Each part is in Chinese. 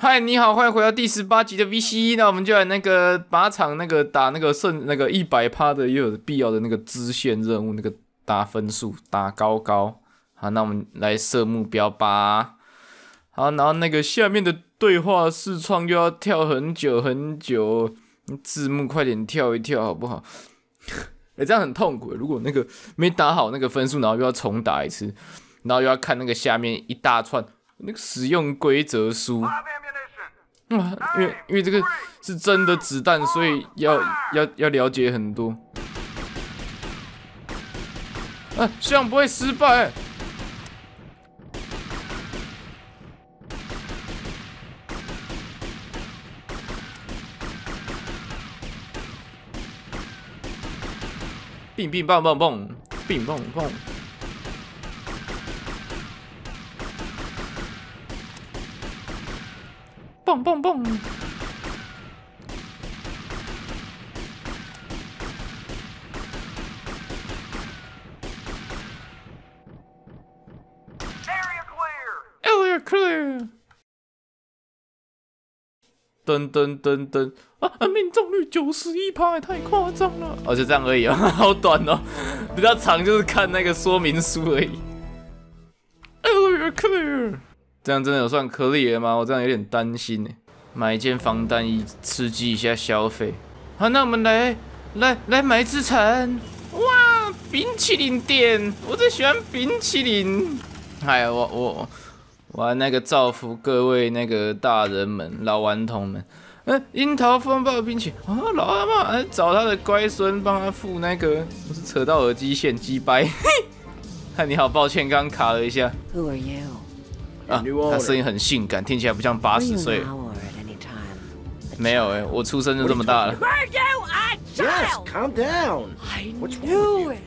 嗨，你好，欢迎回到第十八集的 VC。那我们就来那个靶场那个打那个胜那个一百趴的，又有必要的那个支线任务，那个打分数打高高。好，那我们来设目标吧。好，然后那个下面的对话视窗又要跳很久很久，字幕快点跳一跳好不好？哎，这样很痛苦。如果那个没打好那个分数，然后又要重打一次，然后又要看那个下面一大串那个使用规则书。啊，因为因为这个是真的子弹，所以要要要了解很多。啊，希望不会失败。乒乒乓乓乓，乒乓乓，蹦蹦蹦。Area clear. Area clear. 噔噔噔噔啊！命中率九十一趴，也太夸张了。哦，就这样而已啊，好短哦，比较长就是看那个说明书而已。clear，这样真的有算 clear 吗？我这样有点担心呢。买一件防弹衣，刺激一下消费。好，那我们来来来买资产。哇，冰淇淋店，我最喜欢冰淇淋。哎，我我。我那个造福各位那个大人们、老顽童们。嗯，樱桃风暴冰淇淋啊，老阿妈找他的乖孙帮他付那个，我是扯到耳机线击掰。嗨你好，抱歉，刚卡了一下。Who are you？啊，他声音很性感，听起来不像八十岁。没有哎，我出生就这么大了。Yes, calm down. What's wrong?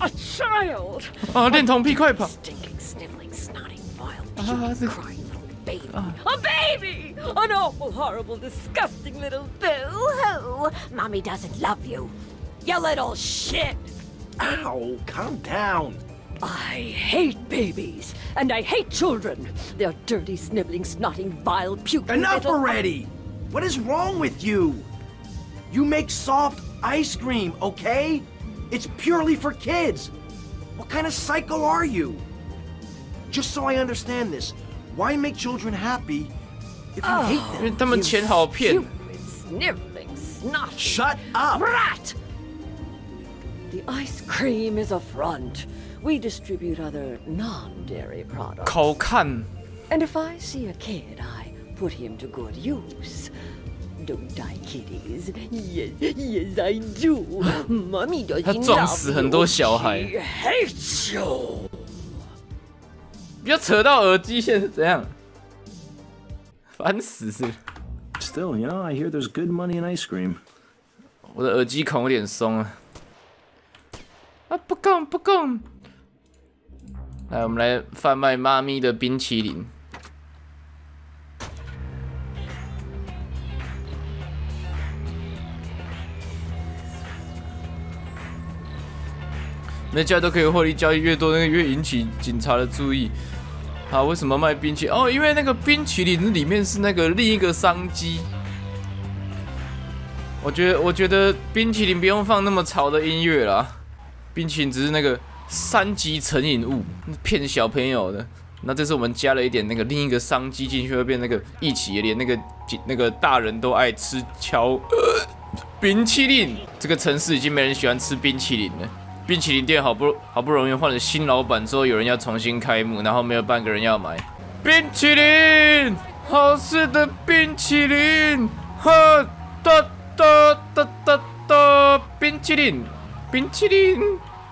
A child. 啊，恋童癖，快跑！Baby. A baby! An awful, horrible, disgusting little boo-hoo! Mommy doesn't love you. You little shit! Ow, calm down. I hate babies, and I hate children. They're dirty, sniveling, snotting, vile, puke. Enough little... already! What is wrong with you? You make soft ice cream, okay? It's purely for kids. What kind of psycho are you? Just so I understand this, why make children happy if you oh, hate them? You stupid, sniveling, snotty... Shut up! Rat! The ice cream is a front. We distribute other non-dairy products. 口看。And if I see a kid, I put him to good use. Don't die, kiddies. Yes, yes, I do. Mommy doesn't 他撞死很多小孩。She hates you. 不要扯到耳机线是怎样？烦死是。Still, you know, I hear there's good money in ice cream. 我的耳机孔有点松啊。啊，不够不够。 来，我们来贩卖妈咪的冰淇淋。那家都可以获利交易越多，那个越引起警察的注意。好，为什么卖冰淇淋？哦，因为那个冰淇淋里面是那个另一个商机。我觉得，我觉得冰淇淋不用放那么吵的音乐啦。冰淇淋只是那个三级成瘾物，骗小朋友的。那这次我们加了一点那个另一个商机进去，会变那个一起，连那个那个大人都爱吃巧 冰淇淋。这个城市已经没人喜欢吃冰淇淋了。冰淇淋店好不好不容易换了新老板之后，有人要重新开幕，然后没有半个人要买冰淇淋，好吃的冰淇淋，哈哒哒哒哒哒，冰淇淋，冰淇淋，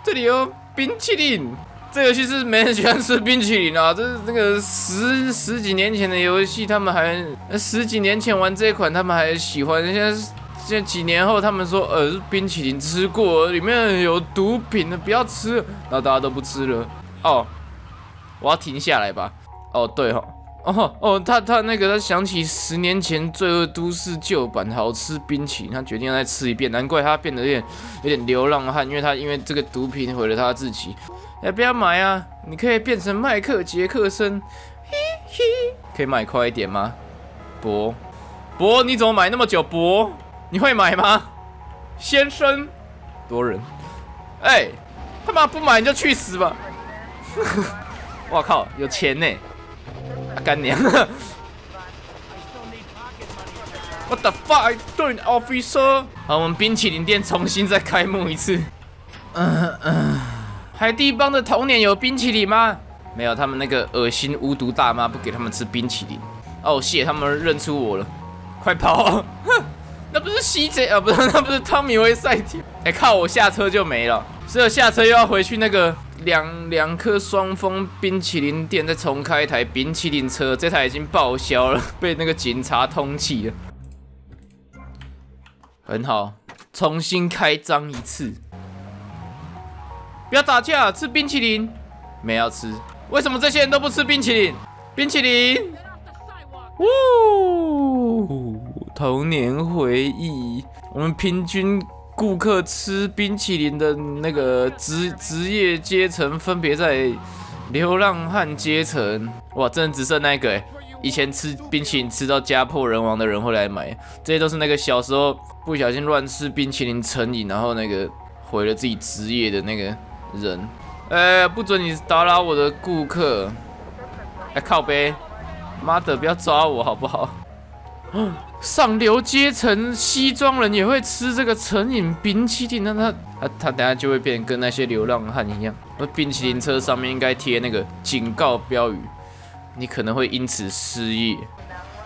这里有冰淇淋。这游戏是没人喜欢吃冰淇淋啊，这是那个十十几年前的游戏，他们还十几年前玩这一款，他们还喜欢，现在。现在几年后，他们说，呃，冰淇淋吃过，里面有毒品的，不要吃。然后大家都不吃了。哦，我要停下来吧。哦，对哦，哦哦，他他那个，他想起十年前《罪恶都市》旧版好吃冰淇淋，他决定再吃一遍。难怪他变得有点有点流浪汉，因为他因为这个毒品毁了他自己。要不要买啊？你可以变成麦克杰克森，嘿嘿，可以买快一点吗？博博，你怎么买那么久？博，你会买吗？先生，多人，哎，他妈不买你就去死吧！我靠，有钱呢！干娘！What the fuck, doing officer？好，我们冰淇淋店重新再开幕一次。嗯嗯，海地帮的童年有冰淇淋吗？没有，他们那个恶心无毒大妈不给他们吃冰淇淋。哦，谢，他们认出我了，快跑！哼，那不是西杰啊，不是，那不是汤米威赛提。哎，靠，我下车就没了，所以下车又要回去那个。两两颗双峰冰淇淋店再重开一台冰淇淋车，这台已经报销了，被那个警察通缉了。很好，重新开张一次。不要打架，吃冰淇淋。没要吃，为什么这些人都不吃冰淇淋？冰淇淋。呜，童年回忆，我们平均。顾客吃冰淇淋的那个职职业阶层分别在流浪汉阶层，哇，真的只剩那个！以前吃冰淇淋吃到家破人亡的人会来买，这些都是那个小时候不小心乱吃冰淇淋成瘾，然后那个毁了自己职业的那个人。哎，不准你打扰我的顾客！哎，靠背，妈的，不要抓我好不好？上流阶层西装人也会吃这个成瘾冰淇淋，那他他他等下就会变跟那些流浪汉一样。那冰淇淋车上面应该贴那个警告标语，你可能会因此失业。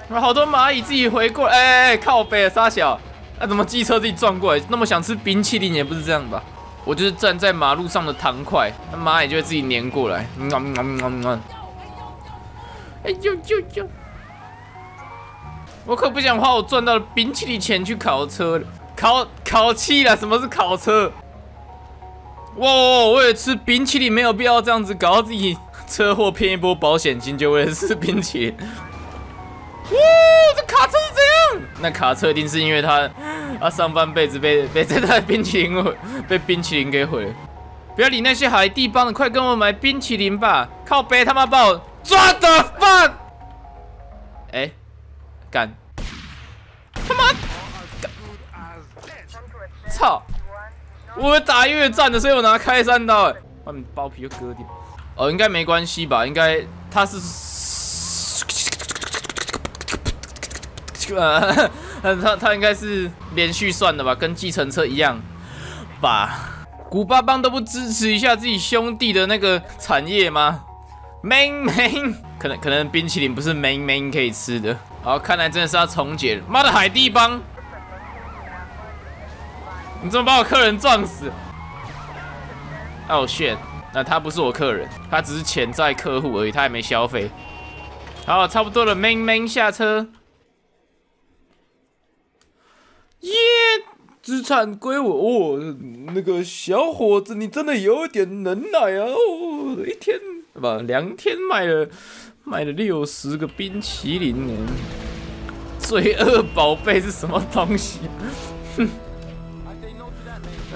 那好多蚂蚁自己回过来，哎哎，靠背沙小，那怎么机车自己撞过来？那么想吃冰淇淋也不是这样吧？我就是站在马路上的糖块，那蚂蚁就会自己粘过来。哎呦呦呦！我可不想花我赚到的冰淇淋钱去烤车了，烤烤气了？什么是烤车？哇！为了吃冰淇淋，没有必要这样子搞自己车祸骗一波保险金，就为了吃冰淇淋。哇！这卡车是怎样？那卡车一定是因为他他上半辈子被被这台冰淇淋毁，被冰淇淋给毁了。不要理那些海地帮的，快跟我买冰淇淋吧！靠背他妈把我抓的饭！哎。干！他妈！操！我打越战的，所以我拿开山刀。哎，把你包皮就割掉。哦，应该没关系吧？应该他是，呃，他他应该是连续算的吧？跟计程车一样吧？古巴邦都不支持一下自己兄弟的那个产业吗？main main，可能可能冰淇淋不是 main main 可以吃的。好，看来真的是要重解。妈的，海地帮！你怎么把我客人撞死？哦，shit！那他不是我客人，他只是潜在客户而已，他还没消费。好，差不多了，main main 下车。耶，资产归我哦！那个小伙子，你真的有点能耐啊！哦，一天不，两天卖了。卖了六十个冰淇淋呢！罪恶宝贝是什么东西？哼，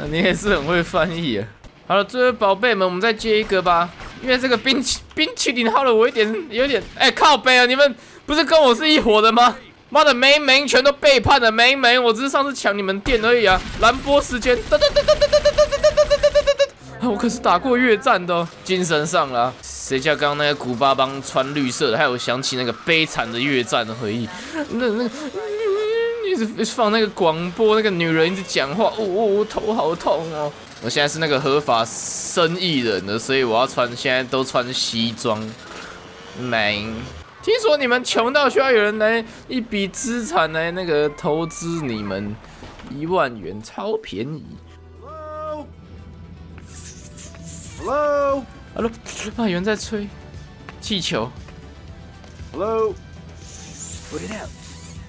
你也是很会翻译啊。好了，罪恶宝贝们，我们再接一个吧。因为这个冰淇冰淇淋耗了我一点，有点哎靠背啊！你们不是跟我是一伙的吗？妈的，没没全都背叛了，没没，我只是上次抢你们店而已啊！蓝波时间，噔噔噔噔噔噔噔噔噔噔噔噔，我可是打过越战的，哦精神上了。谁叫刚刚那个古巴帮穿绿色的，害我想起那个悲惨的越战的回忆。那那一直放那个广播，那个女人一直讲话，哦哦，头好痛哦。我现在是那个合法生意人了，所以我要穿，现在都穿西装。没，听说你们穷到需要有人来一笔资产来那个投资你们一万元，超便宜。Hello。Hello，啊，有人在吹气球。Hello。Put it out.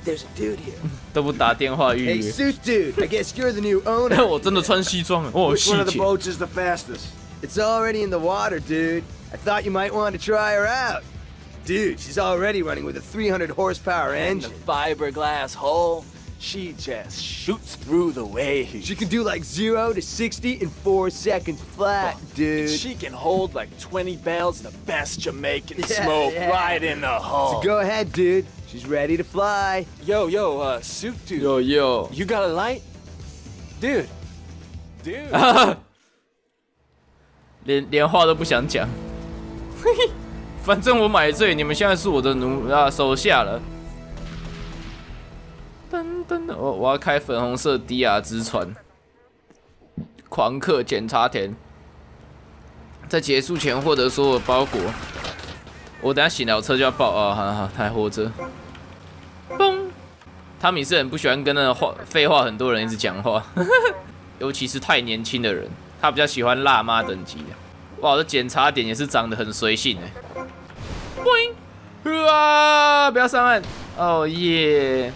There's a dude here. 都不打电话预约。Hey, suit dude. I guess you're the new owner. 我真的穿西装了。哦，细 Which one of the boats is the fastest? It's already in the water, dude. I thought you might want to try her out. Dude, she's already running with a 300 horsepower engine. The fiberglass hull. She just shoots through the waves. She can do like 0 to 60 in 4 seconds flat, dude. She can hold like 20 bales of the best Jamaican yeah, smoke yeah. right in the hull. So go ahead, dude. She's ready to fly. Yo, yo, uh, suit dude. 有有， You got a light? Dude. Dude. 连连话都不想讲。嘿嘿，反正我买醉，你们现在是我的奴啊手下了。 噔噔，我我要开粉红色迪亚之船，狂客检查田，在结束前获得所有包裹。我等下醒了车就要爆啊，好好，他还活着。嘣，汤米是很不喜欢跟那话废话很多人一直讲话，尤其是太年轻的人，他比较喜欢辣妈等级的。哇，这检查点也是长得很随性哎。嘣啊，不要上岸！哦耶，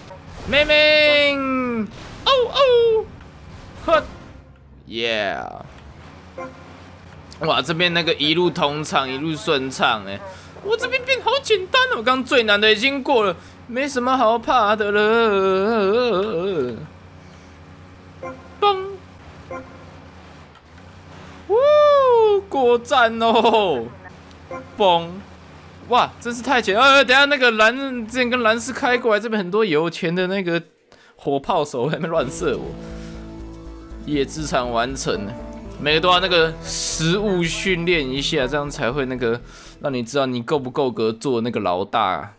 妹妹，哦哦，呵，耶！哇，这边那个一路通畅，一路顺畅哎。我这边变好简单哦，我刚最难的已经过了，没什么好怕的了。嘣！呜，过站哦！嘣！哇，真是太简单！呃，等下那个蓝之前跟蓝斯开过来，这边很多有钱的那个火炮手在那边乱射我。野资产完成，每个都要那个实物训练一下，这样才会那个让你知道你够不够格做那个老大。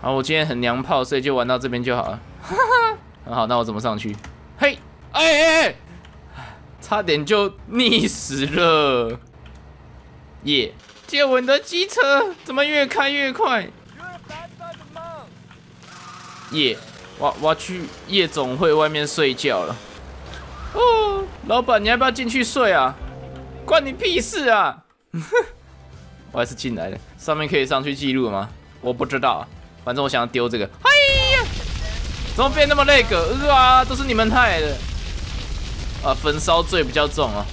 好，我今天很娘炮，所以就玩到这边就好了。很 好，那我怎么上去？嘿，哎哎哎，差点就溺死了。耶、借我的机车，怎么越开越快？耶、我我去夜总会外面睡觉了。哦，老板，你要不要进去睡啊？关你屁事啊！我还是进来了。上面可以上去记录吗？我不知道，反正我想要丢这个。哎呀，怎么变那么那个？啊，都是你们害的。啊，焚烧罪比较重啊。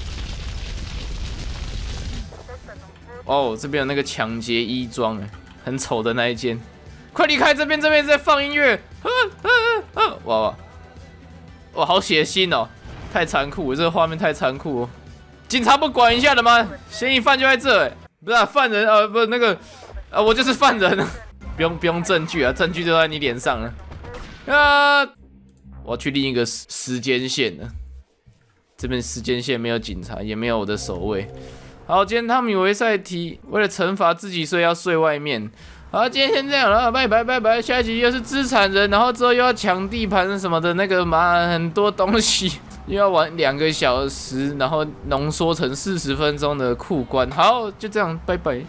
哦，这边有那个抢劫衣装，哎，很丑的那一件。快离开这边，这边在放音乐。哇哇，哇，好血腥哦，太残酷，这个画面太残酷哦。警察不管一下的吗？嫌疑犯就在这，哎，不是、啊、犯人啊，不是那个，啊，我就是犯人，不用不用证据啊，证据都在你脸上了。啊，我要去另一个时时间线了。这边时间线没有警察，也没有我的守卫。好，今天汤米维赛提为了惩罚自己，所以要睡外面。好，今天先这样了，拜拜拜拜。下一集又是资产人，然后之后又要抢地盘什么的，那个嘛很多东西，又要玩两个小时，然后浓缩成四十分钟的酷关。好，就这样，拜拜。